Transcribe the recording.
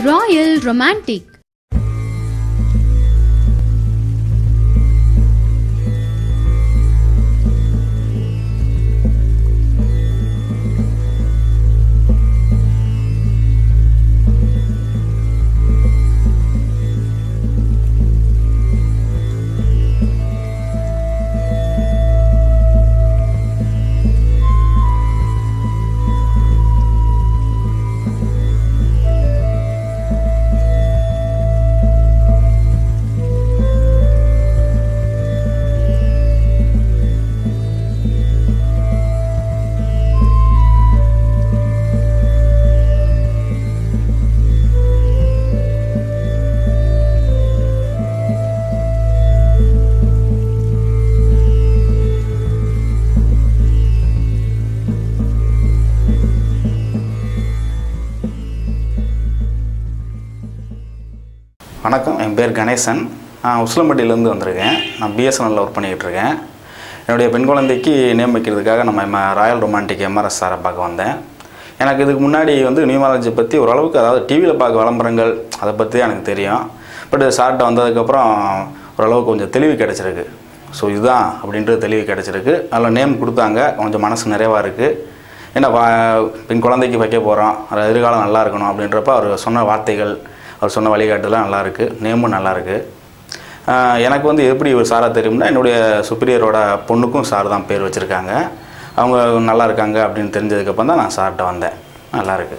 Royal Romantic வணக்கம் என் பேர் கணேசன். நான் உசிலம்பட்டியிலேருந்து வந்திருக்கேன். நான் பிஎஸ்என்எல்ல ஒர்க் பண்ணிக்கிட்டு இருக்கேன் என்னுடைய பெண் குழந்தைக்கு நேம் வைக்கிறதுக்காக நம்ம எம் ராயல் ரொமான்டிக் எம்ஆர்எஸ் சாரை பார்க்க வந்தேன். எனக்கு இதுக்கு முன்னாடி வந்து நியூமாலஜி பற்றி ஓரளவுக்கு அதாவது டிவியில் பார்க்க விளம்பரங்கள் அதை பற்றி எனக்கு தெரியும். பட் சார்கிட்ட வந்ததுக்கப்புறம் ஓரளவுக்கு கொஞ்சம் தெளிவு கிடச்சிருக்கு. ஸோ இதுதான் அப்படின்றது தெளிவு கிடச்சிருக்கு. அதில் நேம் கொடுத்தாங்க. கொஞ்சம் மனசு நிறைவாக இருக்குது ஏன்னா பெண் குழந்தைக்கு வைக்க போகிறோம் எதிர்காலம் நல்லா இருக்கணும் அப்படின்றப்ப அவர் சொன்ன வார்த்தைகள் அவர் சொன்ன வழிகாட்டுலாம் நல்லாயிருக்கு. நேமும் நல்லாயிருக்கு. எனக்கு வந்து எப்படி ஒரு சாரா தெரியும்னா என்னுடைய சுப்பீரியரோட பொண்ணுக்கும் சார் தான் பேர் வச்சுருக்காங்க. அவங்க நல்லா இருக்காங்க அப்படின்னு தெரிஞ்சதுக்கப்புறம் தான் நான் சார்கிட்ட வந்தேன். நல்லாயிருக்கு.